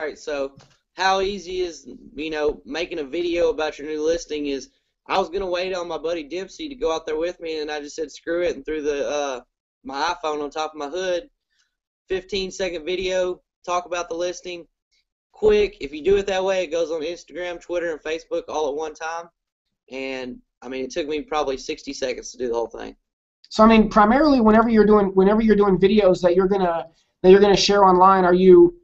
right, so how easy is you know making a video about your new listing is I was gonna wait on my buddy Dempsey to go out there with me, and I just said screw it and threw the uh, my iPhone on top of my hood. 15 second video, talk about the listing, quick. If you do it that way, it goes on Instagram, Twitter, and Facebook all at one time. And I mean, it took me probably 60 seconds to do the whole thing. So I mean, primarily, whenever you're doing whenever you're doing videos that you're gonna that you're gonna share online, are you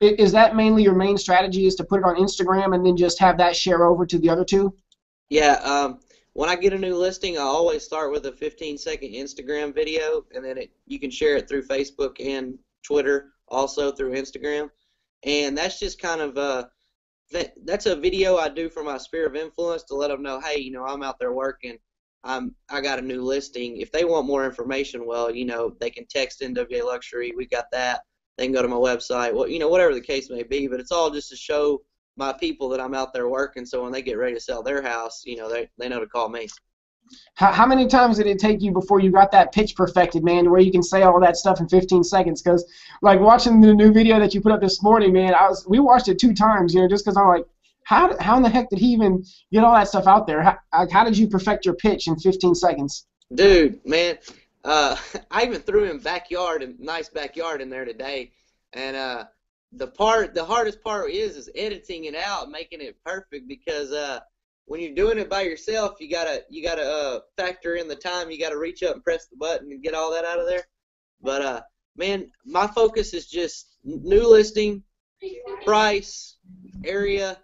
is that mainly your main strategy is to put it on Instagram and then just have that share over to the other two? Yeah. Um, when I get a new listing, I always start with a 15 second Instagram video, and then it, you can share it through Facebook and Twitter, also through Instagram. And that's just kind of uh, that, that's a video I do for my sphere of influence to let them know, hey, you know, I'm out there working. I'm I got a new listing. If they want more information, well, you know, they can text NWA Luxury. We got that. They can go to my website. Well, you know, whatever the case may be. But it's all just to show my people that I'm out there working. So when they get ready to sell their house, you know, they they know to call me. How, how many times did it take you before you got that pitch perfected, man, to where you can say all that stuff in 15 seconds? Because, like, watching the new video that you put up this morning, man, I was we watched it two times, you know, just because I'm like, how how in the heck did he even get all that stuff out there? How, how did you perfect your pitch in 15 seconds? Dude, man, uh, I even threw him backyard and nice backyard in there today, and uh, the part the hardest part is is editing it out, making it perfect because uh, when you're doing it by yourself, you gotta you gotta uh, factor in the time. You gotta reach up and press the button and get all that out of there. But uh, man, my focus is just new listing, price, area,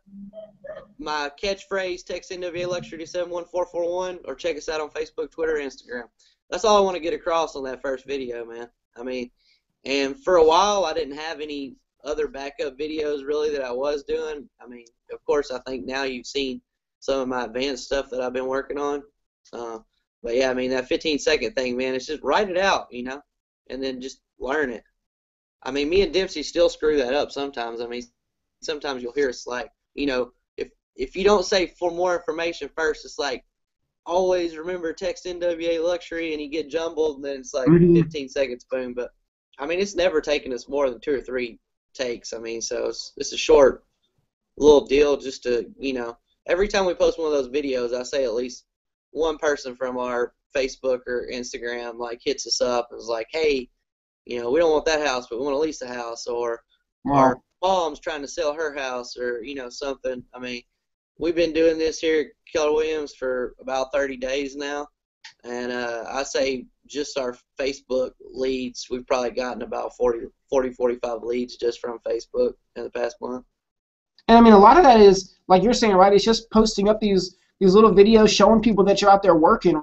my catchphrase, text NWA Luxury to 71441, or check us out on Facebook, Twitter, Instagram. That's all I want to get across on that first video, man. I mean, and for a while, I didn't have any other backup videos really that I was doing. I mean, of course, I think now you've seen some of my advanced stuff that I've been working on. Uh, but yeah, I mean, that 15 second thing, man, it's just write it out, you know, and then just learn it. I mean, me and Dempsey still screw that up sometimes. I mean, sometimes you'll hear us like, you know, if if you don't say for more information first, it's like always remember text NWA luxury, and you get jumbled, and then it's like mm-hmm. 15 seconds, boom. But I mean, it's never taken us more than two or three takes. I mean, so it's it's a short little deal just to you know. Every time we post one of those videos, I say at least one person from our Facebook or Instagram like hits us up and is like, hey, you know, we don't want that house, but we want to lease a house, or wow. our mom's trying to sell her house, or you know something. I mean, we've been doing this here at Keller Williams for about 30 days now, and uh, I say just our Facebook leads, we've probably gotten about 40, 40, 45 leads just from Facebook in the past month. And I mean, a lot of that is like you're saying, right? It's just posting up these these little videos showing people that you're out there working,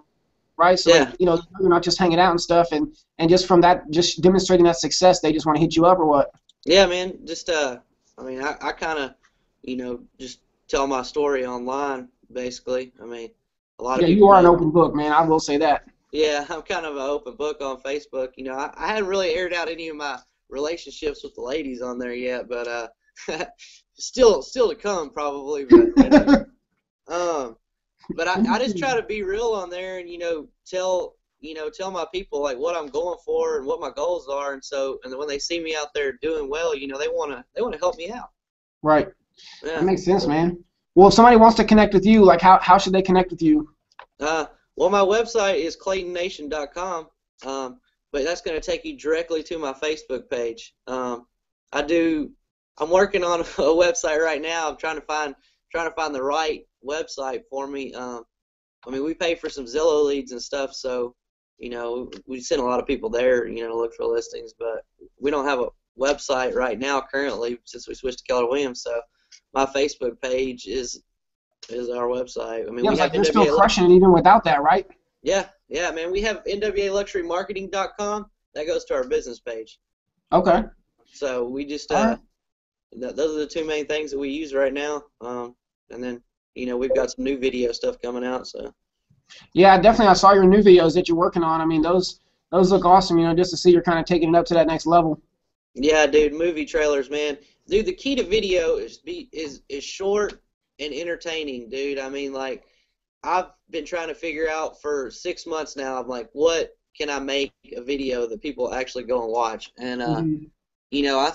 right? So yeah. like, you know, you're not just hanging out and stuff, and and just from that, just demonstrating that success, they just want to hit you up or what? Yeah, man. Just uh, I mean, I, I kind of, you know, just tell my story online, basically. I mean, a lot yeah, of Yeah, you are know, an open book, man. I will say that. Yeah, I'm kind of an open book on Facebook. You know, I, I hadn't really aired out any of my relationships with the ladies on there yet, but uh, still, still to come probably. But, um, but I, I just try to be real on there and you know tell you know tell my people like what I'm going for and what my goals are, and so and when they see me out there doing well, you know they want to they want to help me out. Right. Yeah. That makes sense, man. Well, if somebody wants to connect with you, like how how should they connect with you? Uh, well, my website is ClaytonNation.com, um, but that's going to take you directly to my Facebook page. Um, I do. I'm working on a website right now. I'm trying to find trying to find the right website for me. Um, I mean, we pay for some Zillow leads and stuff, so you know we send a lot of people there, you know, to look for listings, but we don't have a website right now currently since we switched to Keller Williams. So my Facebook page is is our website. I mean, yeah, we have like you're still crushing it even without that, right? Yeah, yeah, man. We have NWALuxuryMarketing.com. That goes to our business page. Okay. So we just uh, right. those are the two main things that we use right now. Um, and then you know we've got some new video stuff coming out. So. Yeah, definitely. I saw your new videos that you're working on. I mean, those those look awesome. You know, just to see you're kind of taking it up to that next level. Yeah, dude. Movie trailers, man. Dude, the key to video is be is is short and entertaining, dude. I mean, like, I've been trying to figure out for six months now. I'm like, what can I make a video that people actually go and watch? And uh, mm-hmm. you know, I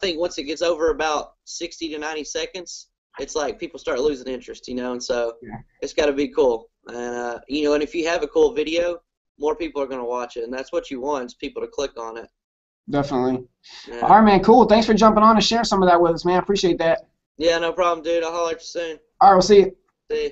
think once it gets over about 60 to 90 seconds, it's like people start losing interest, you know, and so Yeah. it's got to be cool. And uh, you know, and if you have a cool video, more people are going to watch it, and that's what you want is people to click on it. Definitely. Yeah, All right, man. Cool. Thanks for jumping on and sharing some of that with us, man. Appreciate that. yeah no problem, dude. I'll holler at you soon. All right, we'll see you. See you.